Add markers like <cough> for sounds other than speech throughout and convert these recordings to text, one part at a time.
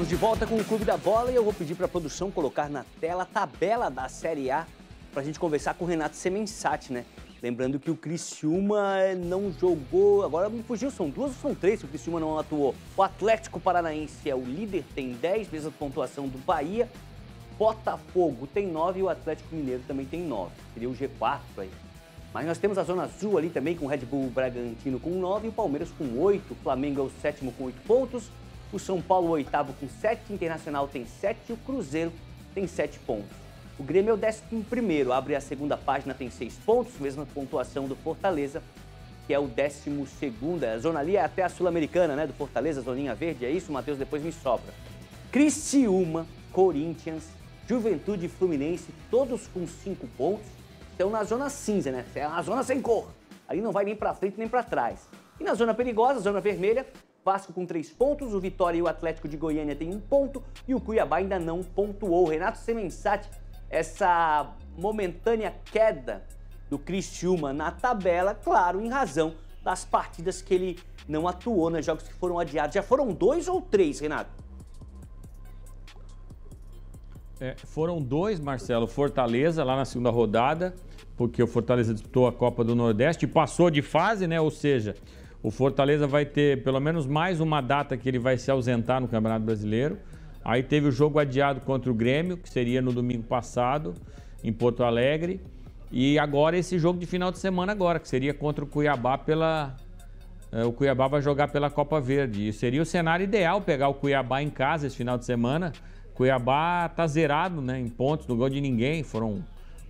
Estamos de volta com o Clube da Bola e eu vou pedir para a produção colocar na tela a tabela da Série A para a gente conversar com o Renato Semensati, né? Lembrando que o Criciúma não jogou, agora me fugiu, são duas ou são três que o Criciúma não atuou. O Atlético Paranaense é o líder, tem 10, mesma pontuação do Bahia. Botafogo tem 9 e o Atlético Mineiro também tem 9. Seria o G4 aí. Mas nós temos a Zona Azul ali também com o Red Bull Bragantino com 9 e o Palmeiras com 8. O Flamengo é o sétimo com 8 pontos. O São Paulo, o oitavo com 7. Internacional tem 7 e o Cruzeiro tem 7 pontos. O Grêmio é o décimo primeiro, abre a segunda página, tem 6 pontos, mesma pontuação do Fortaleza, que é o décimo segundo. A zona ali é até a Sul-Americana, né? Do Fortaleza, zoninha verde, é isso? Matheus depois me sobra. Criciúma, Corinthians, Juventude e Fluminense, todos com 5 pontos. Estão na zona cinza, né? É uma zona sem cor. Ali não vai nem para frente nem para trás. E na zona perigosa, zona vermelha, Vasco com três pontos, o Vitória e o Atlético de Goiânia têm um ponto e o Cuiabá ainda não pontuou. Renato Semensati, essa momentânea queda do Criciúma na tabela, claro, em razão das partidas que ele não atuou, né? jogos que foram adiados. Já foram dois ou três, Renato? É, foram dois, Marcelo. Fortaleza lá na segunda rodada, porque o Fortaleza disputou a Copa do Nordeste e passou de fase, né? Ou seja, o Fortaleza vai ter pelo menos mais uma data que ele vai se ausentar no Campeonato Brasileiro. Aí teve o jogo adiado contra o Grêmio, que seria no domingo passado, em Porto Alegre. E agora esse jogo de final de semana agora, que seria contra o Cuiabá pela. É, o Cuiabá vai jogar pela Copa Verde. E seria o cenário ideal pegar o Cuiabá em casa esse final de semana. Cuiabá tá zerado né, em pontos, no gol de ninguém. Foram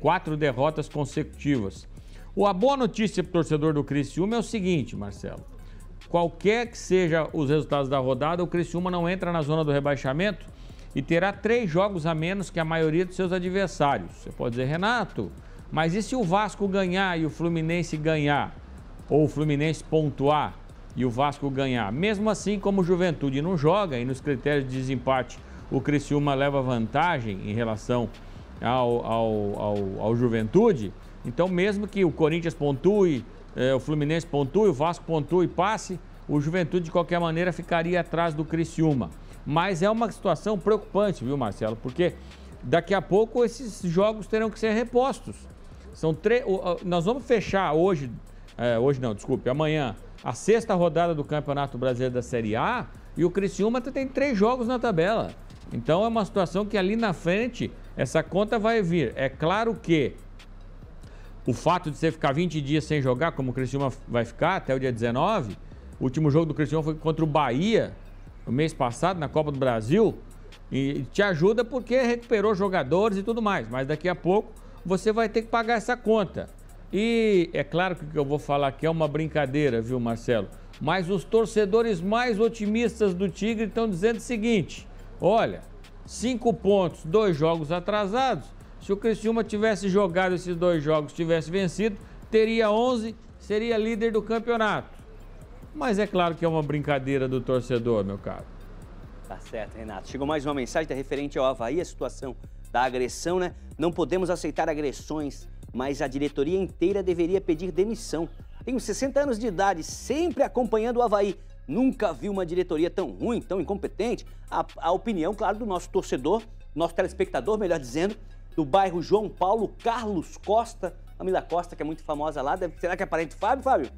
quatro derrotas consecutivas. A boa notícia para o torcedor do Criciúma é o seguinte, Marcelo. Qualquer que seja os resultados da rodada, o Criciúma não entra na zona do rebaixamento e terá três jogos a menos que a maioria dos seus adversários. Você pode dizer, Renato, mas e se o Vasco ganhar e o Fluminense ganhar? Ou o Fluminense pontuar e o Vasco ganhar? Mesmo assim, como o Juventude não joga e nos critérios de desempate o Criciúma leva vantagem em relação ao, ao, ao, ao Juventude, então, mesmo que o Corinthians pontue, eh, o Fluminense pontue, o Vasco pontue e passe, o Juventude, de qualquer maneira, ficaria atrás do Criciúma. Mas é uma situação preocupante, viu, Marcelo? Porque daqui a pouco esses jogos terão que ser repostos. São três. Nós vamos fechar hoje, eh, hoje não, desculpe, amanhã, a sexta rodada do Campeonato Brasileiro da Série A e o Criciúma tem três jogos na tabela. Então é uma situação que ali na frente essa conta vai vir. É claro que o fato de você ficar 20 dias sem jogar, como o Criciúma vai ficar até o dia 19, o último jogo do Criciúma foi contra o Bahia, no mês passado, na Copa do Brasil, e te ajuda porque recuperou jogadores e tudo mais, mas daqui a pouco você vai ter que pagar essa conta. E é claro que o que eu vou falar aqui é uma brincadeira, viu, Marcelo? Mas os torcedores mais otimistas do Tigre estão dizendo o seguinte: olha, cinco pontos, dois jogos atrasados, se o Criciúma tivesse jogado esses dois jogos, tivesse vencido, teria 11, seria líder do campeonato. Mas é claro que é uma brincadeira do torcedor, meu caro. Tá certo, Renato. Chegou mais uma mensagem tá referente ao Havaí, a situação da agressão, né? Não podemos aceitar agressões, mas a diretoria inteira deveria pedir demissão. Tenho 60 anos de idade, sempre acompanhando o Havaí. Nunca vi uma diretoria tão ruim, tão incompetente. A, a opinião, claro, do nosso torcedor, nosso telespectador, melhor dizendo, do bairro João Paulo, Carlos Costa. Camila Costa, que é muito famosa lá. Deve, será que é parente do Fábio, Fábio?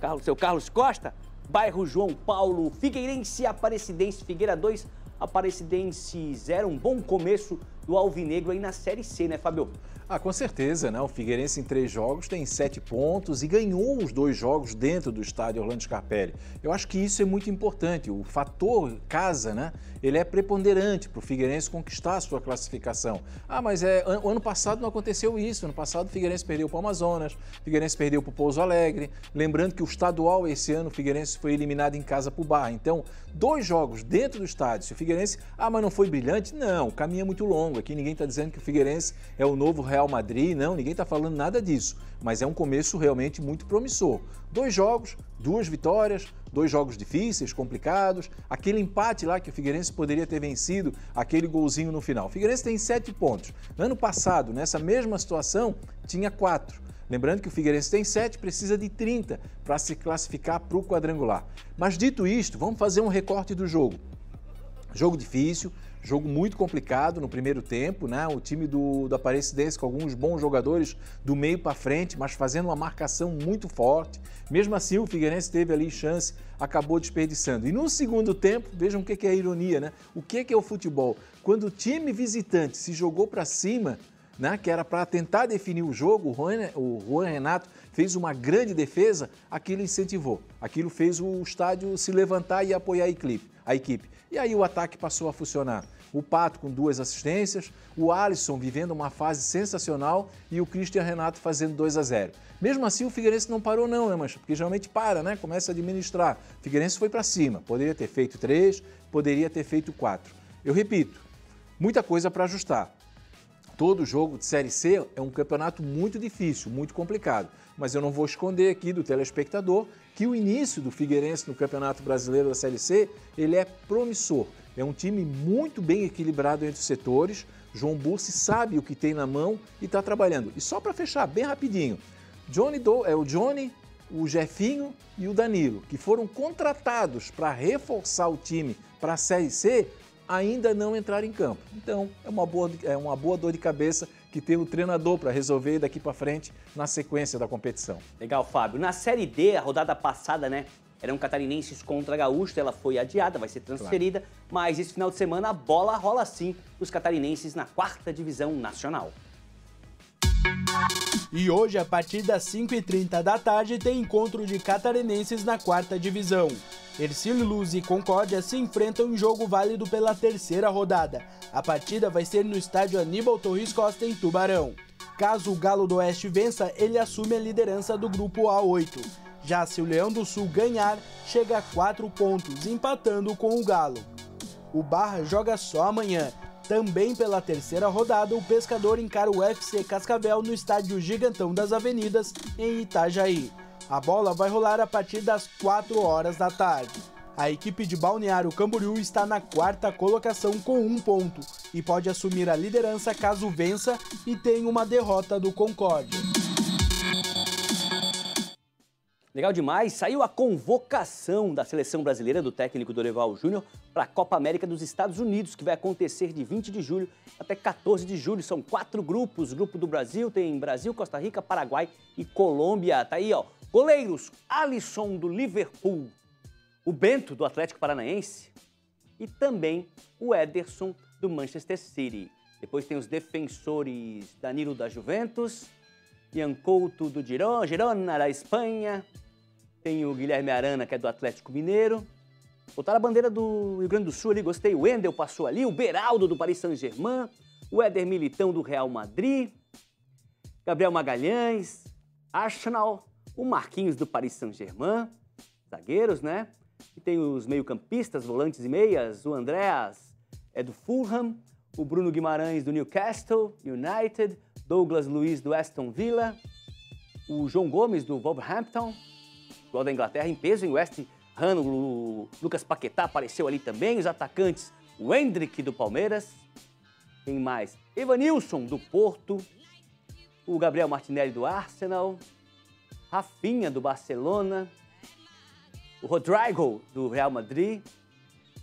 Carlos, seu Carlos Costa? Bairro João Paulo, Figueirense, Aparecidense, Figueira 2, Aparecidense 0. Um bom começo do Alvinegro aí na Série C, né, Fábio? Ah, com certeza, né? O Figueirense em três jogos tem sete pontos e ganhou os dois jogos dentro do estádio Orlando Scarpelli. Eu acho que isso é muito importante. O fator casa, né? Ele é preponderante para o Figueirense conquistar a sua classificação. Ah, mas é, o ano passado não aconteceu isso. Ano passado o Figueirense perdeu para o Amazonas, o Figueirense perdeu para o Pouso Alegre. Lembrando que o estadual esse ano o Figueirense foi eliminado em casa para o Bar. Então, dois jogos dentro do estádio. Se o Figueirense, ah, mas não foi brilhante? Não, o caminho é muito longo. Aqui ninguém está dizendo que o Figueirense é o novo Real Madrid, não, ninguém está falando nada disso, mas é um começo realmente muito promissor. Dois jogos, duas vitórias, dois jogos difíceis, complicados, aquele empate lá que o Figueirense poderia ter vencido, aquele golzinho no final. O Figueirense tem sete pontos. No ano passado, nessa mesma situação, tinha quatro. Lembrando que o Figueirense tem 7, precisa de 30 para se classificar para o quadrangular. Mas dito isto, vamos fazer um recorte do jogo. Jogo difícil, jogo muito complicado no primeiro tempo, né? O time do, do Aparecidense com alguns bons jogadores do meio para frente, mas fazendo uma marcação muito forte. Mesmo assim, o Figueirense teve ali chance, acabou desperdiçando. E no segundo tempo, vejam o que é a ironia, né? O que é o futebol? Quando o time visitante se jogou para cima, né, que era para tentar definir o jogo, o Juan, o Juan Renato fez uma grande defesa, aquilo incentivou. Aquilo fez o estádio se levantar e apoiar a equipe. A equipe. E aí o ataque passou a funcionar. O Pato com duas assistências, o Alisson vivendo uma fase sensacional e o Christian Renato fazendo 2 a 0. Mesmo assim, o Figueirense não parou não, né, Mancha? Porque geralmente para, né? Começa a administrar. O Figueirense foi para cima. Poderia ter feito três, poderia ter feito quatro. Eu repito, muita coisa para ajustar. Todo jogo de Série C é um campeonato muito difícil, muito complicado. Mas eu não vou esconder aqui do telespectador que o início do Figueirense no Campeonato Brasileiro da Série C, ele é promissor. É um time muito bem equilibrado entre os setores. João Bursi sabe o que tem na mão e está trabalhando. E só para fechar, bem rapidinho, Johnny Do, é o Johnny, o Jefinho e o Danilo, que foram contratados para reforçar o time para a Série C, ainda não entraram em campo. Então, é uma boa, é uma boa dor de cabeça que tem o treinador para resolver daqui para frente na sequência da competição. Legal, Fábio. Na Série D, a rodada passada, né? Eram catarinenses contra a Gaúcha, ela foi adiada, vai ser transferida, claro. mas esse final de semana a bola rola sim os catarinenses na quarta divisão nacional. E hoje, a partir das 5h30 da tarde, tem encontro de catarinenses na quarta divisão. Ercílio Luz e Concórdia se enfrentam em jogo válido pela terceira rodada. A partida vai ser no estádio Aníbal Torres Costa, em Tubarão. Caso o Galo do Oeste vença, ele assume a liderança do grupo A8. Já se o Leão do Sul ganhar, chega a 4 pontos, empatando com o Galo. O Barra joga só amanhã. Também pela terceira rodada, o Pescador encara o FC Cascavel no estádio Gigantão das Avenidas, em Itajaí. A bola vai rolar a partir das 4 horas da tarde. A equipe de Balneário Camboriú está na quarta colocação com um ponto e pode assumir a liderança caso vença e tenha uma derrota do Concórdia. Legal demais. Saiu a convocação da seleção brasileira do técnico Dorival Júnior para a Copa América dos Estados Unidos, que vai acontecer de 20 de julho até 14 de julho. São quatro grupos. O grupo do Brasil tem Brasil, Costa Rica, Paraguai e Colômbia. Tá aí, ó. Goleiros: Alisson do Liverpool, o Bento do Atlético Paranaense e também o Ederson do Manchester City. Depois tem os defensores Danilo da Juventus, Ian Couto do Girona, da Espanha, tem o Guilherme Arana, que é do Atlético Mineiro. Botaram a bandeira do Rio Grande do Sul ali, gostei. O Wendel passou ali, o Beraldo do Paris Saint-Germain, o Éder Militão do Real Madrid, Gabriel Magalhães, Arsenal, o Marquinhos do Paris Saint-Germain, zagueiros, né? E tem os meio-campistas, volantes e meias, o Andreas é do Fulham, o Bruno Guimarães do Newcastle United, Douglas Luiz do Aston Villa, o João Gomes do Wolverhampton, igual da Inglaterra, em peso em West Ham, o Lucas Paquetá apareceu ali também, os atacantes, o Hendrick do Palmeiras, quem mais? Evanilson do Porto, o Gabriel Martinelli do Arsenal, Rafinha, do Barcelona, o Rodrigo, do Real Madrid,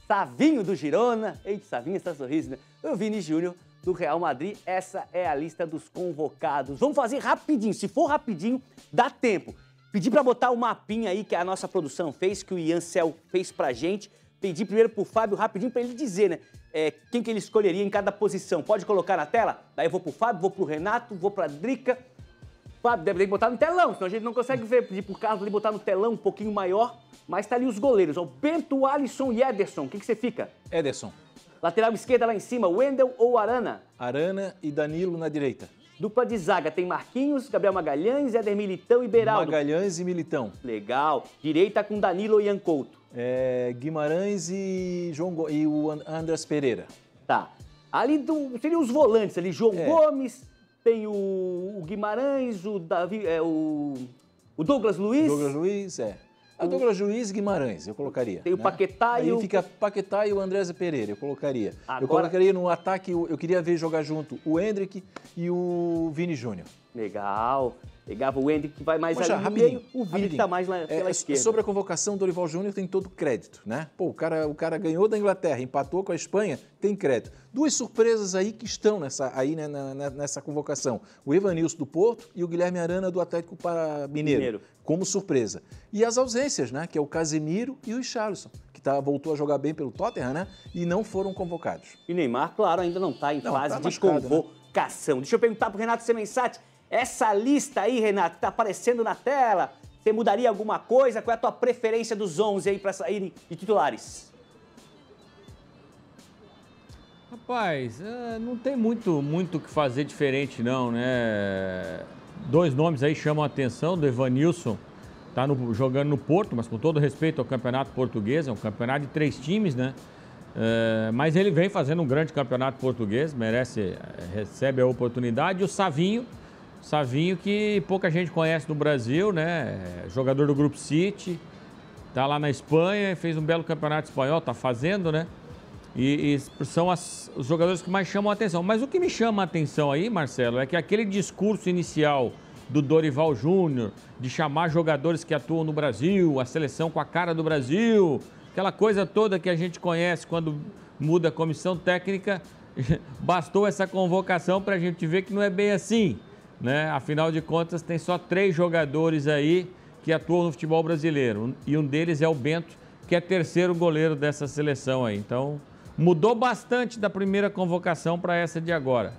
Savinho, do Girona, eita, Savinho está sorriso, né? O Vini Júnior, do Real Madrid. Essa é a lista dos convocados. Vamos fazer rapidinho, se for rapidinho, dá tempo. Pedir para botar o mapinha aí que a nossa produção fez, que o Ian Cel fez pra gente. Pedir primeiro pro Fábio rapidinho para ele dizer, né? É, quem que ele escolheria em cada posição. Pode colocar na tela? Daí eu vou pro Fábio, vou pro Renato, vou pra Drica, Claro, deve ter que botar no telão, senão a gente não consegue ver. Pedir pro Carlos ali botar no telão um pouquinho maior. Mas tá ali os goleiros, ó. Bento, Alisson e Ederson. O que, que você fica? Ederson. Lateral esquerda lá em cima, Wendel ou Arana? Arana e Danilo na direita. Dupla de zaga tem Marquinhos, Gabriel Magalhães, Éder Militão e Beraldo. Magalhães e Militão. Legal. Direita com Danilo e Ian Couto. É, Guimarães e, João Go... e o Andrés Pereira. Tá. Ali do, seriam os volantes ali, João é. Gomes, tem o, o Guimarães, o Davi, é, o, o Douglas Luiz. Douglas Luiz, é. O Douglas Luiz Guimarães, eu colocaria. Tem o né? Paquetá Aí e o... fica Paquetá e o Andrés Pereira, eu colocaria. Agora... Eu colocaria no ataque, eu queria ver jogar junto o Hendrick e o Vini Júnior. Legal. Pegava o Hendrick que vai mais já, ali meio, o Vini rapidinho. tá mais lá É, pela é, esquerda. Sobre a convocação, Dorival Júnior tem todo crédito, né? Pô, o cara, o cara ganhou da Inglaterra, empatou com a Espanha, tem crédito. Duas surpresas aí que estão nessa, aí, né, na- nessa convocação. O Evanilson do Porto e o Guilherme Arana do Atlético para Mineiro, Mineiro. como surpresa. E as ausências, né? Que é o Casemiro e o Richarlison, que tá, voltou a jogar bem pelo Tottenham, né? E não foram convocados. E Neymar, claro, ainda não está em Não, fase tá de né? convocação. Deixa eu perguntar pro Renato Semensati, essa lista aí, Renato, que tá aparecendo na tela, você mudaria alguma coisa? Qual é a tua preferência dos 11 aí para saírem de titulares? Rapaz, é, não tem muito muito que fazer diferente não, né? Dois nomes aí chamam a atenção, do Evanilson, tá no- jogando no Porto, mas com todo respeito ao campeonato português, é um campeonato de três times, né? É, mas ele vem fazendo um grande campeonato português, merece, é, recebe a oportunidade. E o Savinho, Savinho que pouca gente conhece no Brasil, né? É jogador do Grupo City, tá lá na Espanha, fez um belo campeonato espanhol, tá fazendo, né? E, e são as- os jogadores que mais chamam a atenção. Mas o que me chama a atenção aí, Marcelo, é que aquele discurso inicial do Dorival Júnior, de chamar jogadores que atuam no Brasil, a seleção com a cara do Brasil, aquela coisa toda que a gente conhece quando muda a comissão técnica, <laughs> bastou essa convocação para a gente ver que não é bem assim. Né? Afinal de contas, tem só três jogadores aí que atuam no futebol brasileiro. E um deles é o Bento, que é terceiro goleiro dessa seleção aí. Então, mudou bastante da primeira convocação para essa de agora.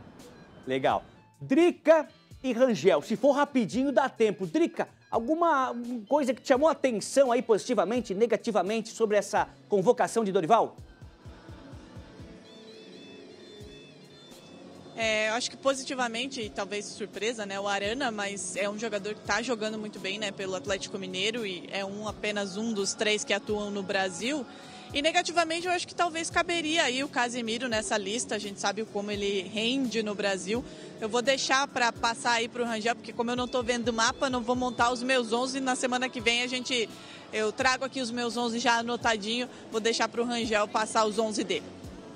Legal. Drica e Rangel, se for rapidinho, dá tempo. Drica, alguma coisa que te chamou a atenção aí positivamente, negativamente sobre essa convocação de Dorival? É, acho que positivamente, e talvez surpresa, né, o Arana, mas é um jogador que está jogando muito bem, né, pelo Atlético Mineiro e é um apenas um dos três que atuam no Brasil. E negativamente, eu acho que talvez caberia aí o Casemiro nessa lista. A gente sabe como ele rende no Brasil. Eu vou deixar para passar aí para o Rangel, porque como eu não estou vendo o mapa, não vou montar os meus 11. Na semana que vem a gente, eu trago aqui os meus 11 já anotadinho. Vou deixar para o Rangel passar os 11 dele.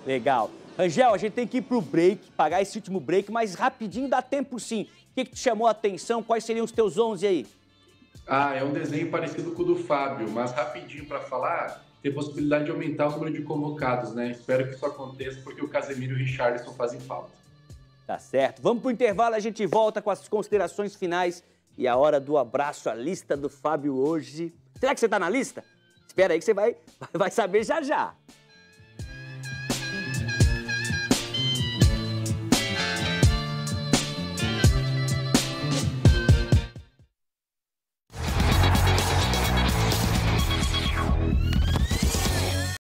Legal. Rangel, a gente tem que ir pro break, pagar esse último break, mas rapidinho dá tempo sim. O que, que te chamou a atenção? Quais seriam os teus 11 aí? Ah, é um desenho parecido com o do Fábio, mas rapidinho para falar, tem possibilidade de aumentar o número de convocados, né? Espero que isso aconteça porque o Casemiro e o Richarlison fazem falta. Tá certo. Vamos pro intervalo, a gente volta com as considerações finais e a hora do abraço, a lista do Fábio hoje. Será que você tá na lista? Espera aí que você vai, <laughs> vai saber já já.